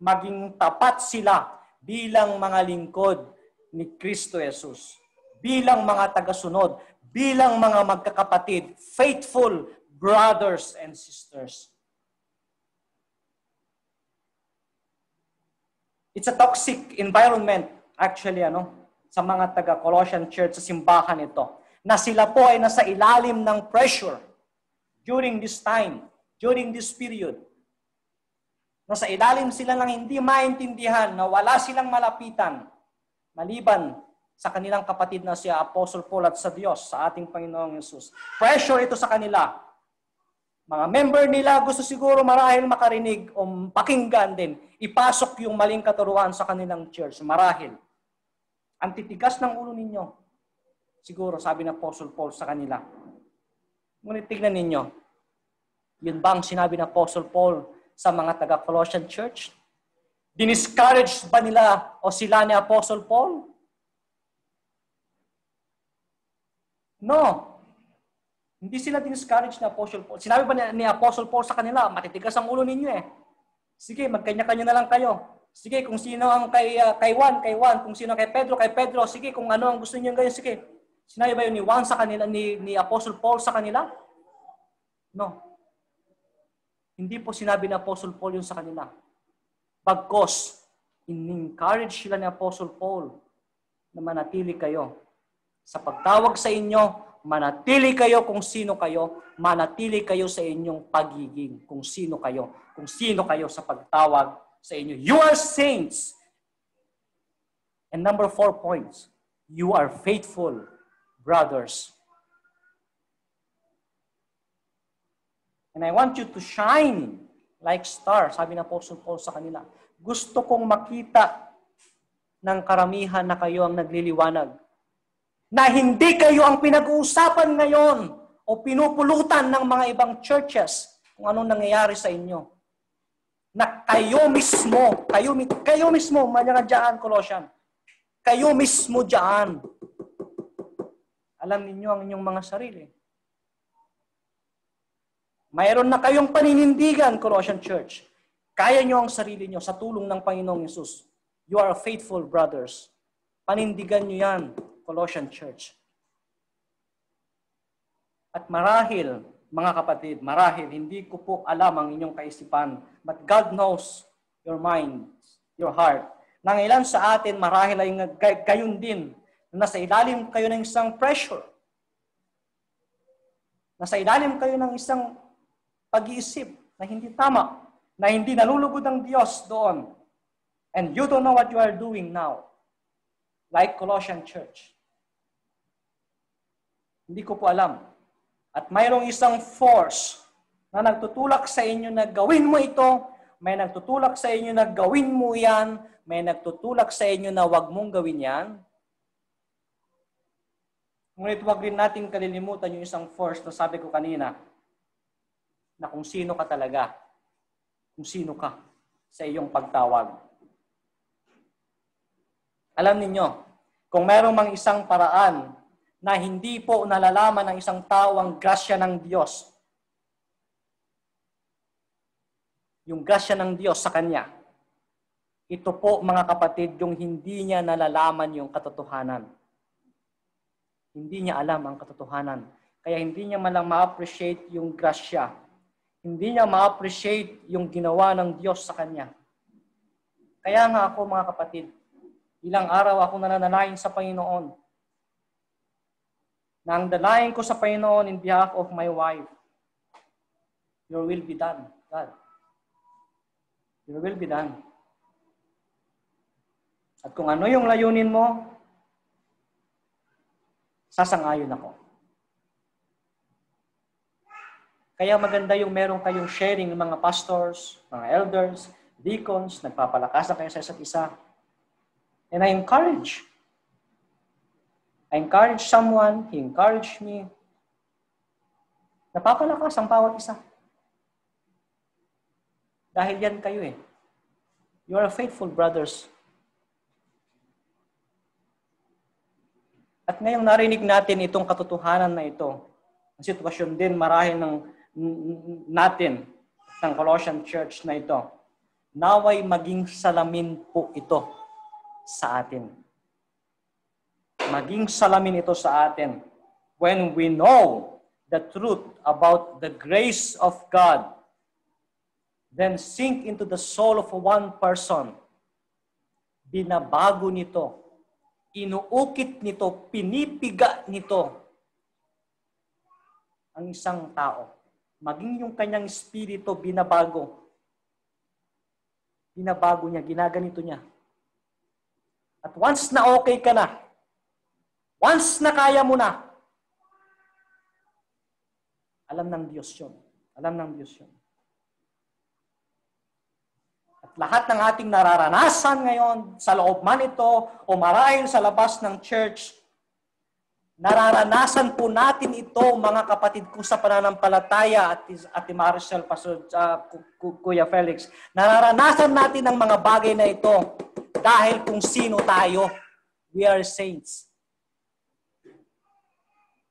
maging tapat sila bilang mga lingkod ni Kristo Jesus, bilang mga tagasunod, bilang mga magkakapatid, faithful brothers and sisters. It's a toxic environment actually ano sa mga taga Colossian Church sa simbahan ito na sila po ay nasa ilalim ng pressure during this time, during this period. Nasa ilalim sila ng hindi maintindihan na wala silang malapitan maliban sa kanilang kapatid na si Apostle Paul at sa Diyos, sa ating Panginoong Yesus. Pressure ito sa kanila mga member nila gusto siguro marahil makarinig o pakinggan din, ipasok yung maling katuruan sa kanilang church, marahil. Ang titigas ng ulo ninyo. Siguro, sabi ng Apostle Paul sa kanila. Ngunit tignan ninyo, yun ba ang sinabi ng Apostle Paul sa mga taga-Colossian Church? Diniscourage ba nila o sila ni Apostle Paul? No. Hindi sila diniscourage ni Apostle Paul. Sinabi ba ni, Apostle Paul sa kanila, matitigas ang ulo ninyo eh. Sige, magkanya-kanya na lang kayo. Sige, kung sino ang kay, uh, kay Juan, kay Juan. Kung sino kay Pedro, kay Pedro. Sige, kung ano ang gusto niyo gawin, sige. Sinabi ba yun ni Juan sa kanila, ni, ni Apostle Paul sa kanila? No. Hindi po sinabi ni Apostle Paul yun sa kanila. Pagkos, in-encourage sila ni Apostle Paul na manatili kayo. Sa pagtawag sa inyo, manatili kayo kung sino kayo, manatili kayo sa inyong pagiging kung sino kayo, kung sino kayo sa pagtawag sa inyo. You are saints. And number four points, you are faithful brothers. And I want you to shine like stars, sabi ng Apostle Paul sa kanila. Gusto kong makita ng karamihan na kayo ang nagliliwanag. Na hindi kayo ang pinag-uusapan ngayon o pinupulutan ng mga ibang churches kung anong nangyayari sa inyo na kayo mismo, kayo, kayo mismo, mga dyan, Colossian, kayo mismo dyan. Alam ninyo ang inyong mga sarili. Mayroon na kayong paninindigan, Colossian Church. Kaya nyo ang sarili nyo sa tulong ng Panginoong Yesus. You are faithful brothers. Panindigan nyo yan, Colossian Church. At marahil, mga kapatid, marahil hindi ko po alam ang inyong kaisipan, but God knows your mind, your heart. Nang ilan sa atin, marahil ay gayon din, na nasa ilalim kayo ng isang pressure. Nasa ilalim kayo ng isang pag-iisip na hindi tama, na hindi nalulugod ang Diyos doon. And you don't know what you are doing now. Like Colossian Church. Hindi ko po alam at mayroong isang force na nagtutulak sa inyo na gawin mo ito, may nagtutulak sa inyo na gawin mo yan, may nagtutulak sa inyo na wag mong gawin yan. Ngunit wag rin natin kalilimutan yung isang force na sabi ko kanina, na kung sino ka talaga, kung sino ka sa iyong pagtawag. Alam ninyo, kung merong mang isang paraan na hindi po nalalaman ng isang tao ang grasya ng Diyos. Yung grasya ng Diyos sa kanya. Ito po, mga kapatid, yung hindi niya nalalaman yung katotohanan. Hindi niya alam ang katotohanan. Kaya hindi niya malang ma-appreciate yung grasya. Hindi niya ma-appreciate yung ginawa ng Diyos sa kanya. Kaya nga ako, mga kapatid, ilang araw ako nananalain sa Panginoon na ang dalayan ko sa Panginoon in behalf of my wife. Your will be done, God. Your will be done. At kung ano yung layunin mo, sasangayon ako. Kaya maganda yung meron kayong sharing ng mga pastors, mga elders, deacons, nagpapalakas na kayo sa isa't isa. And I encourage I encourage someone, he encouraged me. Napapalakas ang bawat isa. Dahil yan kayo eh. You are faithful brothers. At ngayong narinig natin itong katotohanan na ito, ang sitwasyon din marahil ng natin ng Colossian Church na ito, naway maging salamin po ito sa atin maging salamin ito sa atin when we know the truth about the grace of God, then sink into the soul of one person. Binabago nito, inuukit nito, pinipiga nito ang isang tao. Maging yung kanyang espiritu binabago. Binabago niya, ginaganito niya. At once na okay ka na, Once na kaya mo na, alam ng Diyos yun. Alam ng Diyos yun. At lahat ng ating nararanasan ngayon sa loob man ito o marahil sa labas ng church, nararanasan po natin ito mga kapatid ko sa pananampalataya at Ate Maricel, Pastor uh, Kuya Felix. Nararanasan natin ang mga bagay na ito dahil kung sino tayo. We are saints.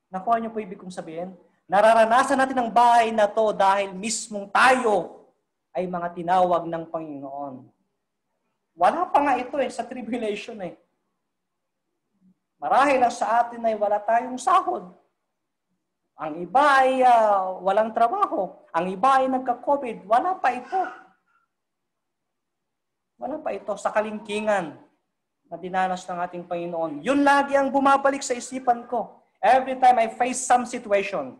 Nakuha niyo po ibig kong sabihin? Nararanasan natin ang bahay na to dahil mismong tayo ay mga tinawag ng Panginoon. Wala pa nga ito eh, sa tribulation eh. Marahil lang sa atin ay wala tayong sahod. Ang iba ay uh, walang trabaho. Ang iba ay nagka-COVID. Wala pa ito. Wala pa ito sa kalingkingan na dinanas ng ating Panginoon. Yun lagi ang bumabalik sa isipan ko. Every time I face some situation,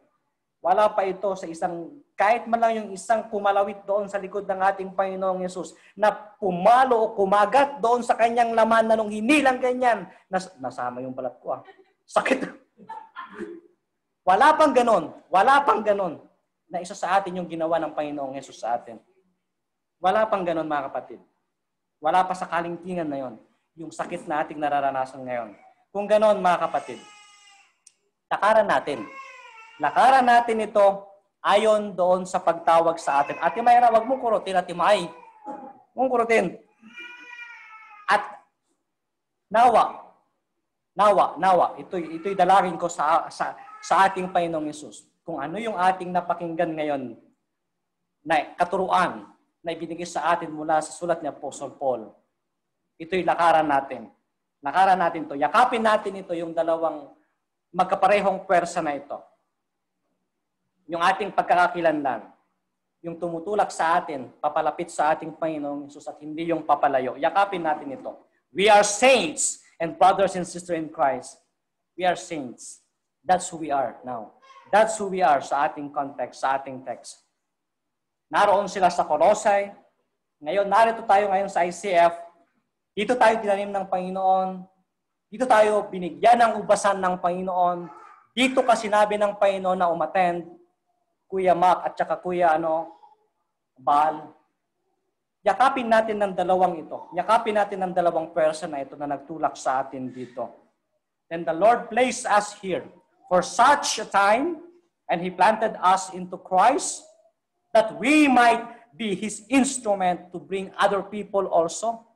wala pa ito sa isang, kahit man lang yung isang pumalawit doon sa likod ng ating Panginoong Yesus na pumalo o kumagat doon sa kanyang laman na nung hinilang ganyan, nas, nasama yung balat ko ah. Sakit. wala pang ganon. Wala pang ganon na isa sa atin yung ginawa ng Panginoong Yesus sa atin. Wala pang ganon mga kapatid. Wala pa sa kalingkingan na yon. Yung sakit na ating nararanasan ngayon. Kung ganon mga kapatid, takaran natin Lakaran natin ito ayon doon sa pagtawag sa atin. Ate Mayra, wag mo kurutin, Ate May. Huwag mong kurutin. At nawa, nawa, nawa, ito, ito'y dalangin ko sa, sa, sa ating Panginoong Yesus. Kung ano yung ating napakinggan ngayon na katuruan na ibinigay sa atin mula sa sulat ni Apostle Paul. Ito'y lakaran natin. Lakaran natin to. Yakapin natin ito yung dalawang magkaparehong pwersa na ito yung ating pagkakakilanlan, yung tumutulak sa atin, papalapit sa ating Panginoong Jesus at hindi yung papalayo. Yakapin natin ito. We are saints and brothers and sisters in Christ. We are saints. That's who we are now. That's who we are sa ating context, sa ating text. Naroon sila sa Colossae. Ngayon, narito tayo ngayon sa ICF. Dito tayo tinanim ng Panginoon. Dito tayo binigyan ng ubasan ng Panginoon. Dito ka sinabi ng Panginoon na umattend Kuya Mac at saka Kuya ano, Baal. Yakapin natin ng dalawang ito. Yakapin natin ng dalawang person na ito na nagtulak sa atin dito. Then the Lord placed us here for such a time and He planted us into Christ that we might be His instrument to bring other people also.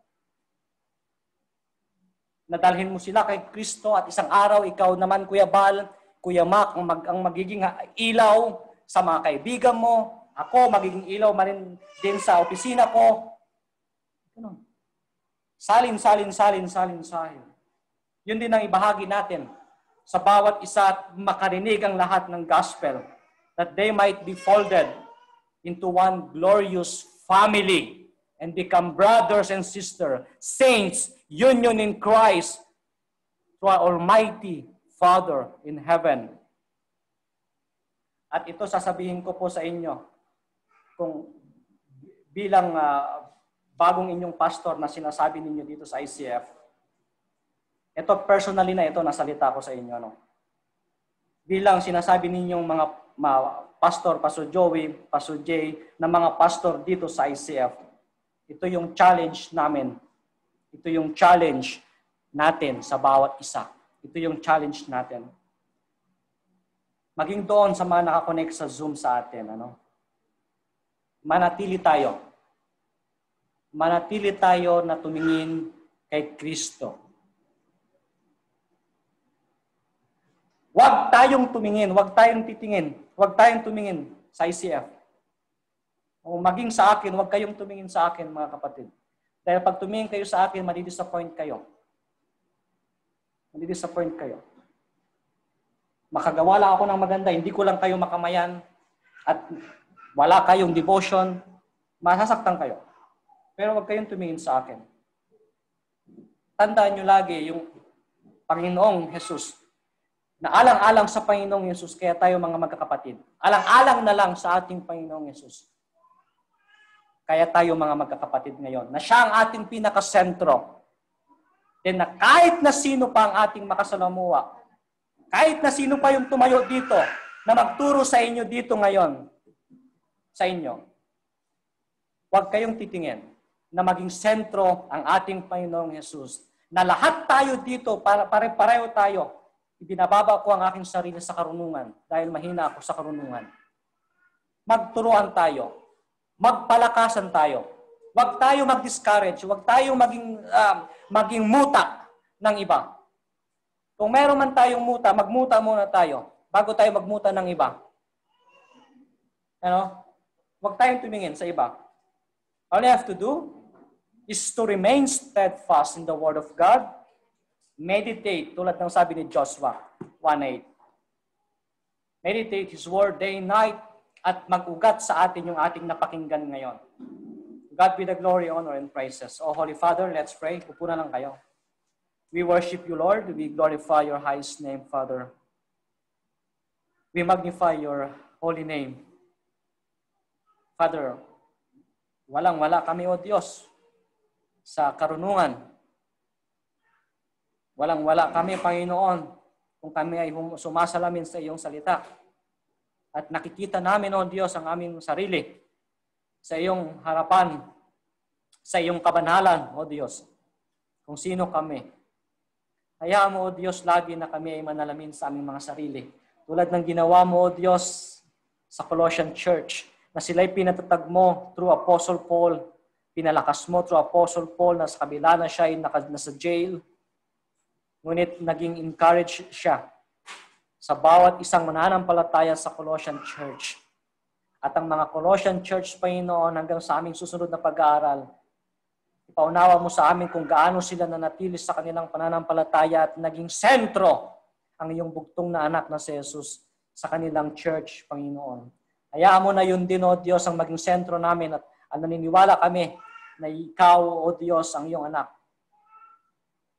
Nadalhin mo sila kay Kristo at isang araw ikaw naman, Kuya Bal, Kuya Mac, ang, mag, ang magiging ilaw sa mga kaibigan mo, ako, magiging ilaw man din sa opisina ko. Ganun. Salin, salin, salin, salin, salin. Yun din ang ibahagi natin sa bawat isa at makarinig ang lahat ng gospel that they might be folded into one glorious family and become brothers and sisters, saints, union in Christ to our Almighty Father in heaven. At ito sasabihin ko po sa inyo kung bilang uh, bagong inyong pastor na sinasabi ninyo dito sa ICF. Ito personally na ito nasalita ko sa inyo. No? Bilang sinasabi ninyong mga, mga pastor, Pastor Joey, Pastor Jay, na mga pastor dito sa ICF. Ito yung challenge namin. Ito yung challenge natin sa bawat isa. Ito yung challenge natin maging doon sa mga nakakonect sa Zoom sa atin, ano? Manatili tayo. Manatili tayo na tumingin kay Kristo. Huwag tayong tumingin, huwag tayong titingin, huwag tayong tumingin sa ICF. O maging sa akin, huwag kayong tumingin sa akin, mga kapatid. Dahil pag tumingin kayo sa akin, madidisappoint kayo. Madidisappoint kayo makagawa lang ako ng maganda, hindi ko lang kayo makamayan, at wala kayong devotion, masasaktan kayo. Pero wag kayong tumingin sa akin. Tandaan nyo lagi yung Panginoong Jesus na alang-alang sa Panginoong Yesus, kaya tayo mga magkakapatid. Alang-alang na lang sa ating Panginoong Yesus. Kaya tayo mga magkakapatid ngayon, na siya ang ating pinakasentro. Then na kahit na sino pa ang ating makasalamuha, kahit na sino pa yung tumayo dito na magturo sa inyo dito ngayon, sa inyo, huwag kayong titingin. na maging sentro ang ating Panginoong Jesus. Na lahat tayo dito, pare-pareho tayo, ibinababa ko ang aking sarili sa karunungan dahil mahina ako sa karunungan. Magturuan tayo. Magpalakasan tayo. Huwag tayo mag-discourage. Huwag tayo maging, uh, maging muta ng iba. Kung meron man tayong muta, magmuta muna tayo bago tayo magmuta ng iba. Ano? Huwag tayong tumingin sa iba. All you have to do is to remain steadfast in the Word of God. Meditate, tulad ng sabi ni Joshua 1.8. Meditate His Word day and night at mag-ugat sa atin yung ating napakinggan ngayon. God be the glory, honor, and praises. Oh, Holy Father, let's pray. Pupuna lang kayo. We worship you, Lord. We glorify your highest name, Father. We magnify your holy name. Father, walang-wala kami, O Diyos, sa karunungan. Walang-wala kami, Panginoon, kung kami ay sumasalamin sa iyong salita. At nakikita namin, O Diyos, ang aming sarili sa iyong harapan, sa iyong kabanalan, O Diyos, kung sino kami. Hayaan mo, O Diyos, lagi na kami ay manalamin sa aming mga sarili. Tulad ng ginawa mo, O Diyos, sa Colossian Church, na sila'y pinatatag mo through Apostle Paul, pinalakas mo through Apostle Paul na sa kabila na siya ay nasa jail. Ngunit naging encourage siya sa bawat isang mananampalataya sa Colossian Church. At ang mga Colossian Church, Panginoon, hanggang sa aming susunod na pag-aaral, ipaunawa mo sa amin kung gaano sila nanatili sa kanilang pananampalataya at naging sentro ang iyong bugtong na anak na si Jesus sa kanilang church, Panginoon. Hayaan mo na yun din, O Diyos, ang maging sentro namin at, at naniniwala kami na Ikaw, O Diyos, ang iyong anak.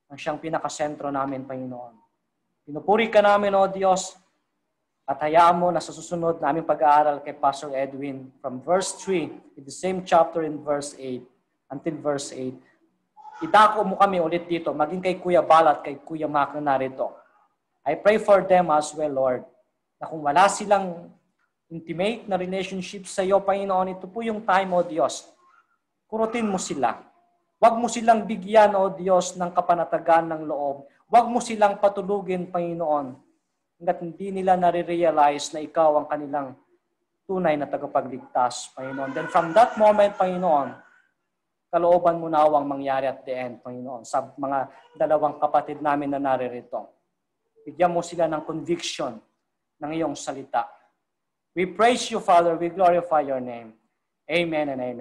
Ang siyang pinakasentro namin, Panginoon. Pinupuri ka namin, O Diyos, at hayaan mo na sa susunod na aming pag-aaral kay Pastor Edwin from verse 3 in the same chapter in verse 8 until verse 8. Idako mo kami ulit dito, maging kay Kuya Balat, kay Kuya Mac na narito. I pray for them as well, Lord, na kung wala silang intimate na relationship sa iyo, Panginoon. Ito po yung time, O Diyos. Kurutin mo sila. Huwag mo silang bigyan, O Diyos, ng kapanatagan ng loob. Huwag mo silang patulugin, Panginoon, hanggat hindi nila nare-realize na ikaw ang kanilang tunay na tagapagligtas, Panginoon. Then from that moment, Panginoon, kalooban mo na ang mangyari at the end, Panginoon, sa mga dalawang kapatid namin na naririto. Bigyan mo sila ng conviction ng iyong salita We praise you, Father. We glorify your name. Amen and amen.